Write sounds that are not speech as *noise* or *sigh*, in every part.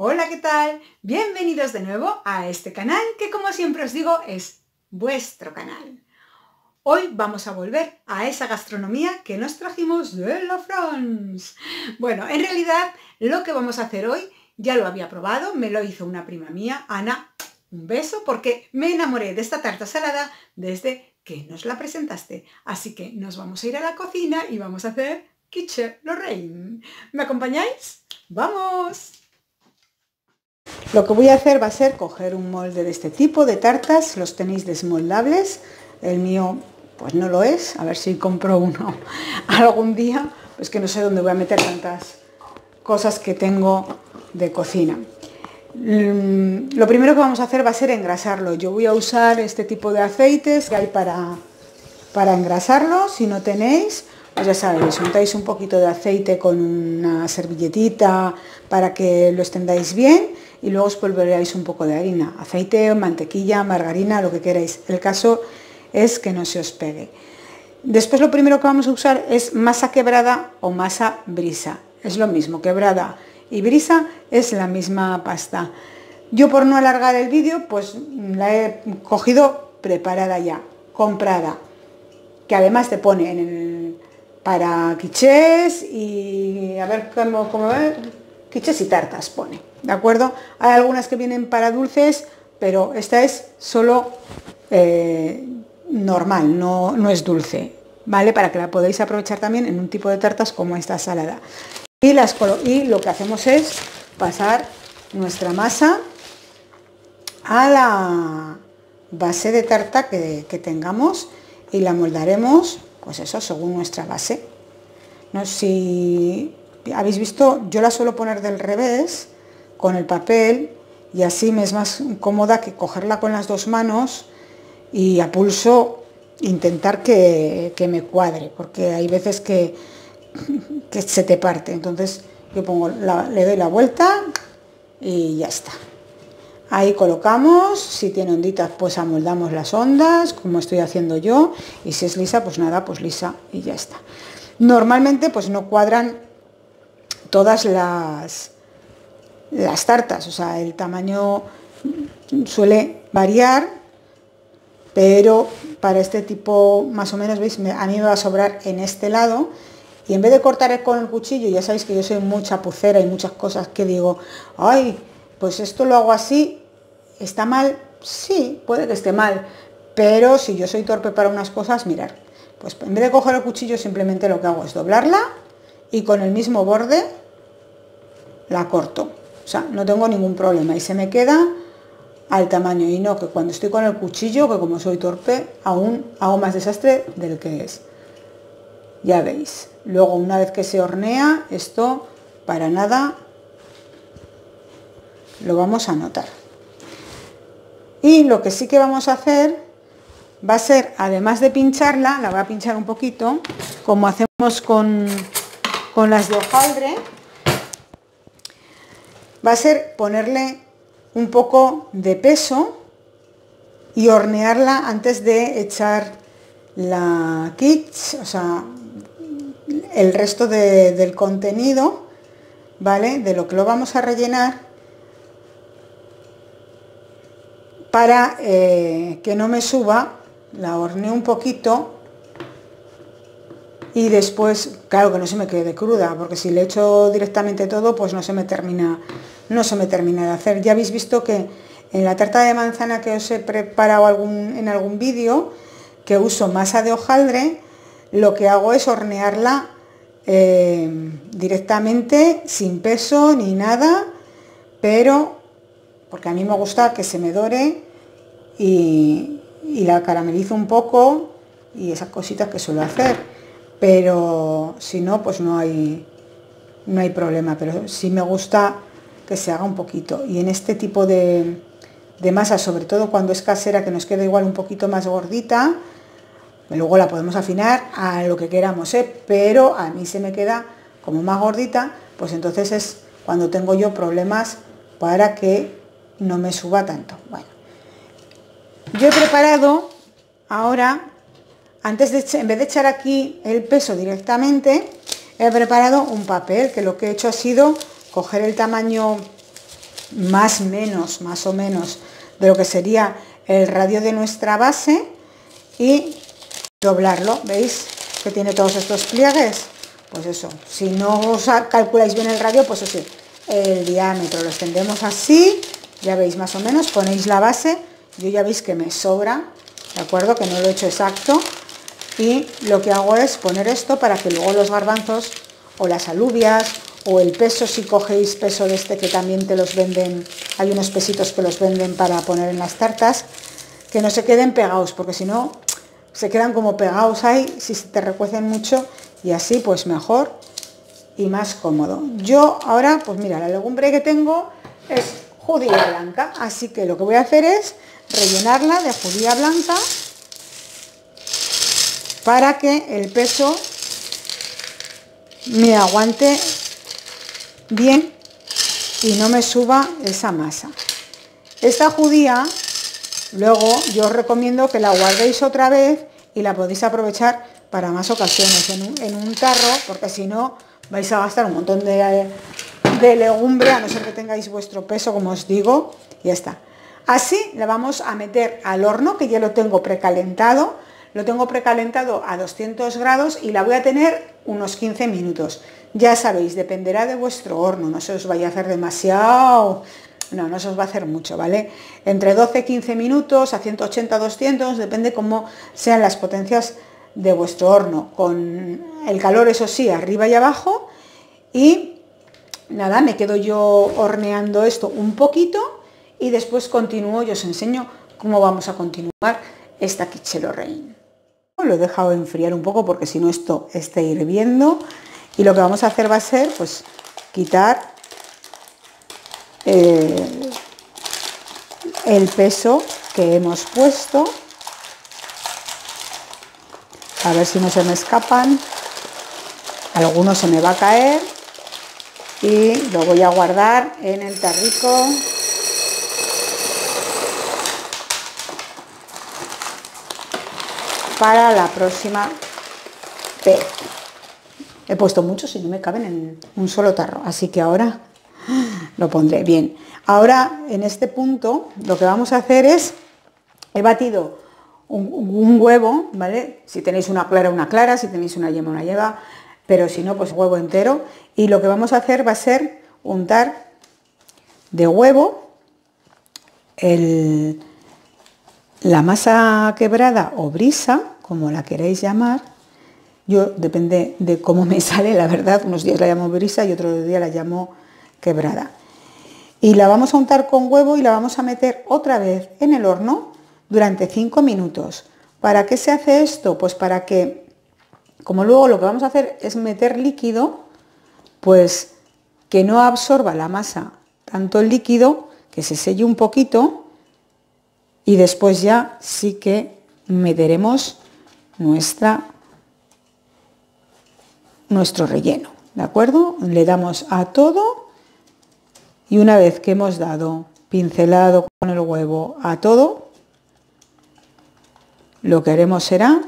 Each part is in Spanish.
Hola, ¿qué tal? Bienvenidos de nuevo a este canal que como siempre os digo es vuestro canal. Hoy vamos a volver a esa gastronomía que nos trajimos de la France. Bueno, en realidad lo que vamos a hacer hoy ya lo había probado, me lo hizo una prima mía, Ana, un beso porque me enamoré de esta tarta salada desde que nos la presentaste. Así que nos vamos a ir a la cocina y vamos a hacer quiche Lorraine. ¿Me acompañáis? ¡Vamos! Lo que voy a hacer va a ser coger un molde de este tipo de tartas, los tenéis desmoldables, el mío pues no lo es, a ver si compro uno *laughs* algún día, pues que no sé dónde voy a meter tantas cosas que tengo de cocina. Mm, lo primero que vamos a hacer va a ser engrasarlo. Yo voy a usar este tipo de aceites que hay para, para engrasarlo. Si no tenéis, pues ya sabéis, untáis un poquito de aceite con una servilletita para que lo extendáis bien y luego os polvoreáis un poco de harina, aceite, mantequilla, margarina, lo que queráis. El caso es que no se os pegue. Después lo primero que vamos a usar es masa quebrada o masa brisa. Es lo mismo, quebrada y brisa es la misma pasta. Yo por no alargar el vídeo, pues la he cogido preparada ya, comprada, que además te pone en el, para quichés y a ver cómo, cómo va, quiches y tartas pone, ¿de acuerdo? Hay algunas que vienen para dulces, pero esta es solo eh, normal, no, no es dulce, ¿vale? Para que la podáis aprovechar también en un tipo de tartas como esta salada. Y, las, y lo que hacemos es pasar nuestra masa a la base de tarta que, que tengamos y la moldaremos, pues eso, según nuestra base. No si habéis visto, yo la suelo poner del revés con el papel y así me es más cómoda que cogerla con las dos manos y a pulso intentar que, me cuadre, porque hay veces que, *laughs* que, se te parte. Entonces yo pongo le doy la vuelta y ya está. Ahí colocamos, si tiene onditas pues amoldamos las ondas, como estoy haciendo yo, y si es lisa pues nada, pues lisa y ya está. Normalmente pues no cuadran todas las, las tartas, o sea, el tamaño suele variar, pero para este tipo más o menos, veis, a mí me va a sobrar en este lado y en vez de cortar con el cuchillo, ya sabéis que yo soy mucha pucera y muchas cosas que digo, ay, pues esto lo hago así, ¿está mal? Sí, puede que esté mal, pero si yo soy torpe para unas cosas, mirar, pues en vez de coger el cuchillo simplemente lo que hago es doblarla y con el mismo borde la corto. O sea, no tengo ningún problema y se me queda al tamaño y no que cuando estoy con el cuchillo, que como soy torpe, aún hago más desastre del que es. Ya veis. Luego una vez que se hornea, esto para nada lo vamos a notar. Y lo que sí que vamos a hacer va a ser, además de pincharla, la voy a pinchar un poquito, como hacemos con, con las de hojaldre, va a ser ponerle un poco de peso y hornearla antes de echar la kits, o sea, el resto del contenido, ¿vale? De lo que lo vamos a rellenar para eh, que no me suba, la horneo un poquito y después, claro que no se me quede cruda, porque si le echo directamente todo, pues no se me termina, no se me termina de hacer. Ya habéis visto que en la tarta de manzana que os he preparado en algún vídeo, que uso masa de hojaldre, lo que hago es hornearla eh, directamente, sin peso ni nada, pero porque a mí me gusta que se me dore y, y la caramelizo un poco y esas cositas que suelo hacer pero si no, pues no hay, no hay problema, pero sí me gusta que se haga un poquito. Y en este tipo de, masa, sobre todo cuando es casera, que nos queda igual un poquito más gordita, luego la podemos afinar a lo que queramos, ¿eh? pero a mí se me queda como más gordita, pues entonces es cuando tengo yo problemas para que no me suba tanto. Bueno, yo he preparado ahora antes de, en vez de echar aquí el peso directamente, he preparado un papel, que lo que he hecho ha sido coger el tamaño más menos, más o menos, de lo que sería el radio de nuestra base y doblarlo, ¿veis? Que tiene todos estos pliegues. Pues eso, si no os calculáis bien el radio, pues así, el diámetro lo extendemos así, ya veis más o menos, ponéis la base, yo ya veis que me sobra, ¿de acuerdo? Que no lo he hecho exacto, y lo que hago es poner esto para que luego los garbanzos o las alubias o el peso, si cogéis peso de este que también te los venden, hay unos pesitos que los venden para poner en las tartas, que no se queden pegados, porque si no se quedan como pegados ahí, si se te recuecen mucho y así pues mejor y más cómodo. Yo ahora, pues mira, la legumbre que tengo es judía blanca, así que lo que voy a hacer es rellenarla de judía blanca para que el peso me aguante bien y no me suba esa masa. Esta judía, luego yo os recomiendo que la guardéis otra vez y la podéis aprovechar para más ocasiones en un, tarro, porque si no vais a gastar un montón de, de legumbre, a no ser que tengáis vuestro peso, como os digo, y ya está. Así la vamos a meter al horno, que ya lo tengo precalentado, lo tengo precalentado a 200 grados y la voy a tener unos 15 minutos. Ya sabéis, dependerá de vuestro horno, no se os vaya a hacer demasiado, no, no se os va a hacer mucho, ¿vale? Entre 12 y 15 minutos a 180, 200, depende cómo sean las potencias de vuestro horno, con el calor, eso sí, arriba y abajo. Y nada, me quedo yo horneando esto un poquito y después continúo y os enseño cómo vamos a continuar esta quiche Rein. Lo he dejado enfriar un poco porque si no esto está hirviendo. Y lo que vamos a hacer va a ser pues quitar eh, el peso que hemos puesto. A ver si no se me escapan. Algunos se me va a caer. Y lo voy a guardar en el tarrico para la próxima vez. He puesto muchos y no me caben en un solo tarro, así que ahora lo pondré bien. Ahora, en este punto, lo que vamos a hacer es, he batido un, huevo, ¿vale? Si tenéis una clara, una clara, si tenéis una yema, una yema, pero si no, pues huevo entero. Y lo que vamos a hacer va a ser untar de huevo la masa quebrada o brisa, como la queréis llamar. Yo depende de cómo me *laughs* sale, la verdad, unos días la llamo brisa y otros días la llamo quebrada. Y la vamos a untar con huevo y la vamos a meter otra vez en el horno durante 5 minutos. ¿Para qué se hace esto? Pues para que, como luego lo que vamos a hacer es meter líquido, pues que no absorba la masa tanto el líquido, que se selle un poquito y después ya sí que meteremos nuestra, nuestro relleno. ¿De acuerdo? Le damos a todo y una vez que hemos dado pincelado con el huevo a todo, lo que haremos será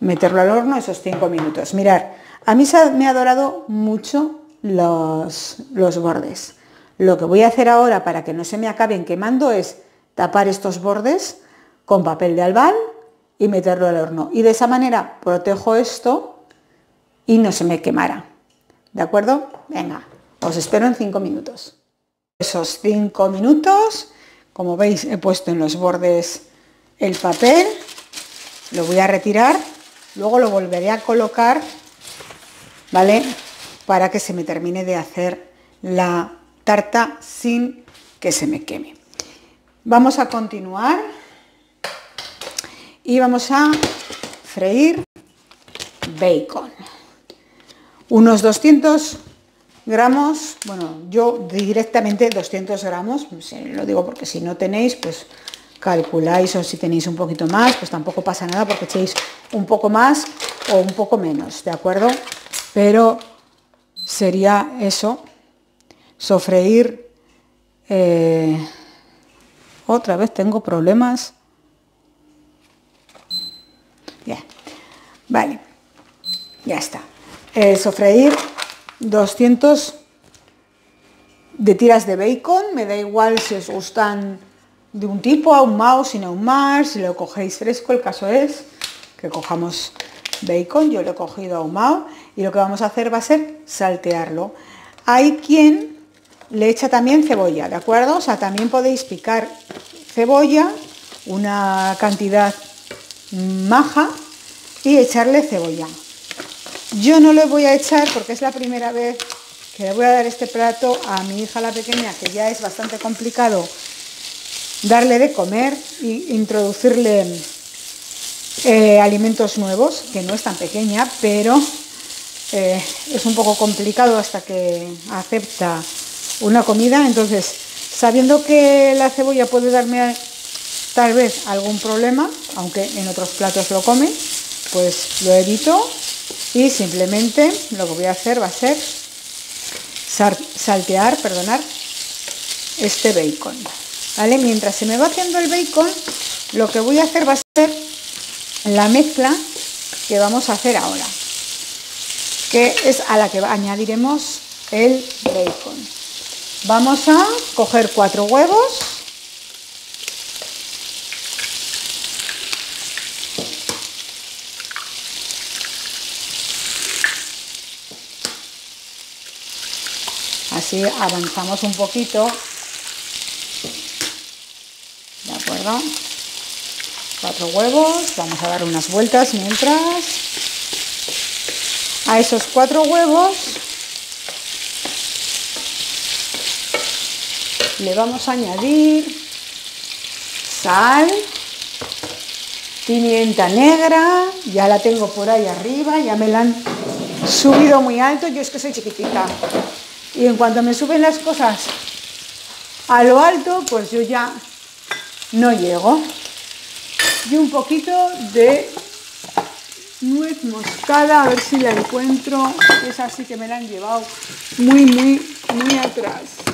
meterlo al horno esos 5 minutos. Mirar, a mí me ha dorado mucho los, los bordes. Lo que voy a hacer ahora para que no se me acaben quemando es tapar estos bordes con papel de albal y meterlo al horno. Y de esa manera protejo esto y no se me quemará. ¿De acuerdo? Venga, os espero en 5 minutos. Esos 5 minutos, como veis, he puesto en los bordes el papel, lo voy a retirar, luego lo volveré a colocar, ¿vale? Para que se me termine de hacer la tarta sin que se me queme. Vamos a continuar y vamos a freír bacon. Unos 200 gramos, bueno, yo directamente 200 gramos, lo digo porque si no tenéis, pues calculáis o si tenéis un poquito más, pues tampoco pasa nada porque echéis un poco más o un poco menos, ¿de acuerdo? Pero sería eso, sofreír, eh, otra vez tengo problemas, ya, vale, ya está, eh, sofreír 200 de tiras de bacon, me da igual si os gustan de un tipo, ahumado, sin ahumar, si lo cogéis fresco, el caso es que cojamos bacon, yo lo he cogido ahumado y lo que vamos a hacer va a ser saltearlo. Hay quien le echa también cebolla, ¿de acuerdo? O sea, también podéis picar cebolla, una cantidad maja y echarle cebolla. Yo no le voy a echar porque es la primera vez que le voy a dar este plato a mi hija la pequeña, que ya es bastante complicado darle de comer e introducirle eh, alimentos nuevos, que no es tan pequeña, pero eh, es un poco complicado hasta que acepta una comida. Entonces, sabiendo que la cebolla puede darme tal vez algún problema, aunque en otros platos lo come, pues lo evito y simplemente lo que voy a hacer va a ser saltear, perdonar, este bacon. ¿Vale? Mientras se me va haciendo el bacon, lo que voy a hacer va a ser la mezcla que vamos a hacer ahora, que es a la que añadiremos el bacon. Vamos a coger cuatro huevos, así avanzamos un poquito. De acuerdo cuatro huevos. Vamos a dar unas vueltas mientras. A esos cuatro huevos le vamos a añadir sal pimienta negra ya la tengo por ahí arriba ya me la han subido muy alto yo es que soy chiquitita y en cuanto me suben las cosas a lo alto, pues yo ya no llego. Y un poquito de nuez moscada, a ver si la encuentro. Es así que me la han llevado muy, muy, muy atrás.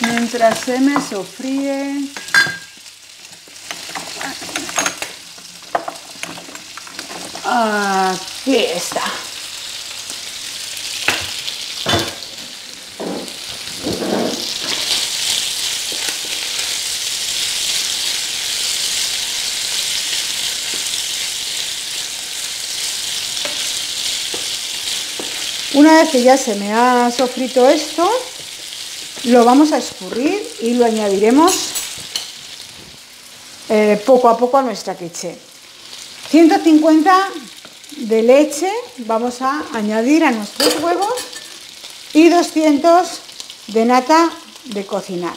Mientras se me sofríe. Aquí está. Una vez que ya se me ha sofrito esto, lo vamos a escurrir y lo añadiremos eh, poco a poco a nuestra quiche. 150 de leche vamos a añadir a nuestros huevos y 200 de nata de cocinar.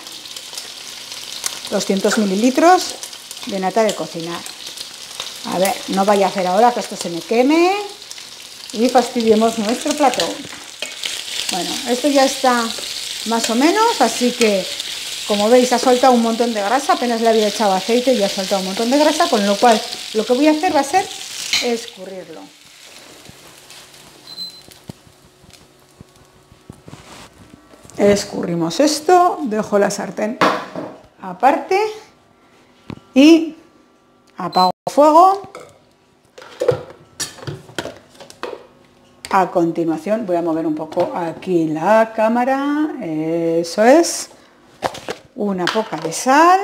200 mililitros de nata de cocinar. A ver, no vaya a hacer ahora que esto se me queme y fastidiemos nuestro plato. Bueno, esto ya está más o menos, así que como veis ha soltado un montón de grasa, apenas le había echado aceite y ha soltado un montón de grasa, con lo cual lo que voy a hacer va a ser escurrirlo. Escurrimos esto, dejo la sartén aparte y apago fuego. A continuación voy a mover un poco aquí la cámara, eso es. Una poca de sal.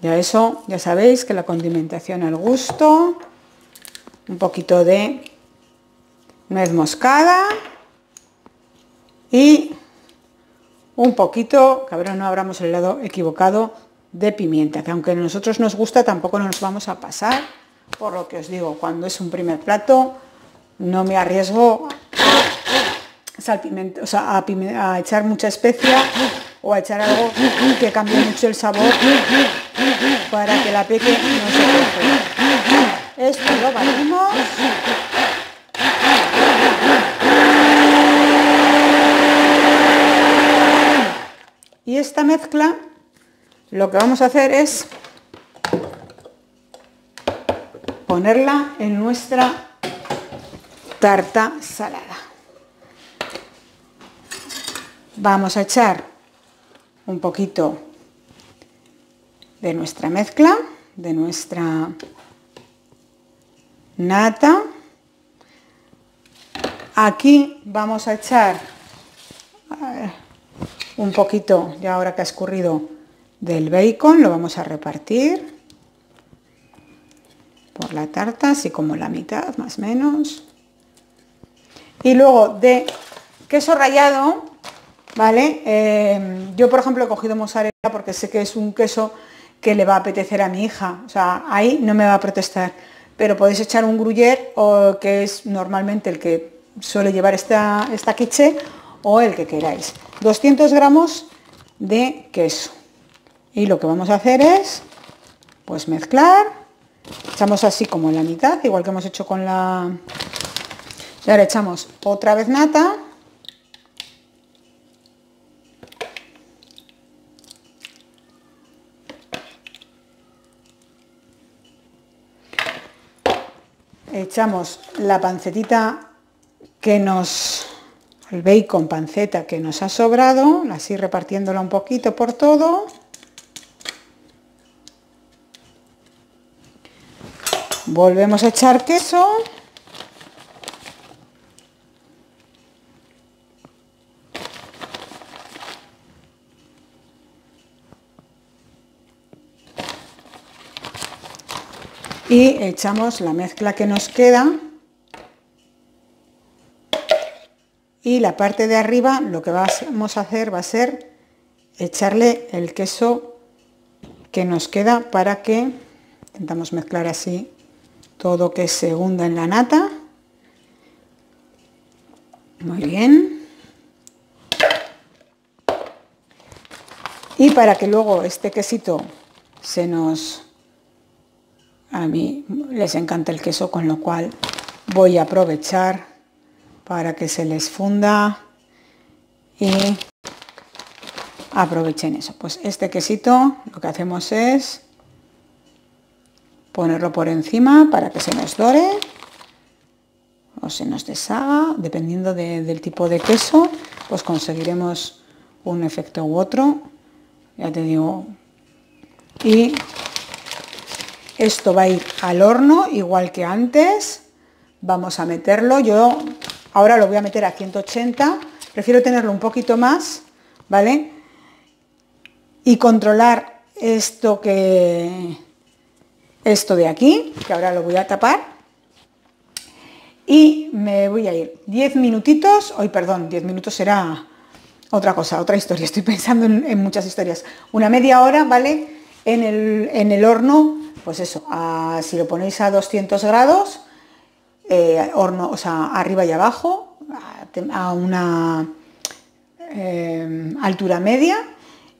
Ya eso, ya sabéis que la condimentación al gusto, un poquito de nuez moscada. Y un poquito, cabrón, no abramos el lado equivocado, de pimienta, que aunque a nosotros nos gusta, tampoco nos vamos a pasar, por lo que os digo, cuando es un primer plato, no me arriesgo a, echar mucha especia o a echar algo que cambie mucho el sabor para que la peque no se corte. Esto lo batimos. Y esta mezcla lo que vamos a hacer es ponerla en nuestra tarta salada. Vamos a echar un poquito de nuestra mezcla, de nuestra nata. Aquí vamos a echar un poquito, ya ahora que ha escurrido, del bacon, lo vamos a repartir por la tarta, así como la mitad, más o menos. Y luego de queso rallado, ¿vale? Em, yo, por ejemplo, he cogido mozzarella porque sé que es un queso que le va a apetecer a mi hija. O sea, ahí no me va a protestar. Pero podéis echar un gruyère, o, que es normalmente el que suele llevar esta, esta quiche, o el que queráis. 200 gramos de queso. Y lo que vamos a hacer es, pues mezclar. Echamos así como la mitad, igual que hemos hecho con la... Y ahora echamos otra vez nata. echamos la pancetita que nos, el bacon panceta que nos ha sobrado, así repartiéndola un poquito por todo. Volvemos a echar queso. y echamos la mezcla que nos queda y la parte de arriba lo que vamos a hacer va a ser echarle el queso que nos queda para que intentamos mezclar así todo que se hunda en la nata muy bien y para que luego este quesito se nos a mí les encanta el queso, con lo cual voy a aprovechar para que se les funda y aprovechen eso. Pues este quesito lo que hacemos es ponerlo por encima para que se nos dore o se nos deshaga, dependiendo del tipo de queso, pues conseguiremos un efecto u otro, ya te digo, y esto va a ir al horno igual que antes. Vamos a meterlo. Yo ahora lo voy a meter a 180. Prefiero tenerlo un poquito más, ¿vale? Y controlar esto que... Esto de aquí, que ahora lo voy a tapar. Y me voy a ir 10 minutitos. Hoy, perdón, 10 minutos será otra cosa, otra historia. *laughs* Estoy pensando en, muchas historias. Una media hora, ¿vale? En el, en el horno pues eso, si lo ponéis a 200 grados, eh, horno, o sea, arriba y abajo, a, una eh, altura media,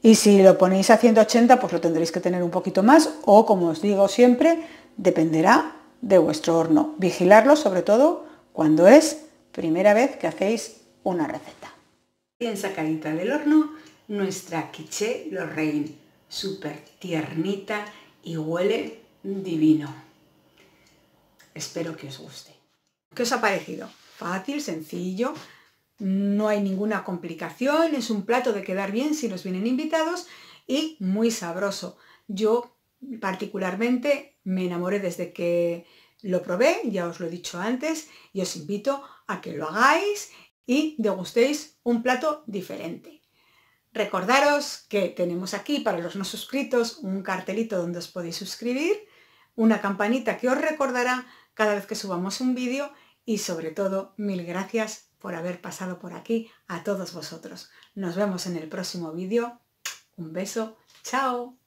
y si lo ponéis a 180, pues lo tendréis que tener un poquito más, o como os digo siempre, dependerá de vuestro horno. Vigilarlo sobre todo cuando es primera vez que hacéis una receta. Bien sacadita del horno, nuestra quiche Lorraine, súper tiernita y huele divino. Espero que os guste. ¿Qué os ha parecido? Fácil, sencillo, no hay ninguna complicación, es un plato de quedar bien si nos vienen invitados y muy sabroso. Yo particularmente me enamoré desde que lo probé, ya os lo he dicho antes, y os invito a que lo hagáis y degustéis un plato diferente. Recordaros que tenemos aquí para los no suscritos un cartelito donde os podéis suscribir, una campanita que os recordará cada vez que subamos un vídeo y sobre todo mil gracias por haber pasado por aquí a todos vosotros. Nos vemos en el próximo vídeo. Un beso. Chao.